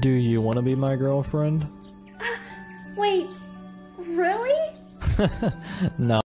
Do you want to be my girlfriend? Wait, really? no.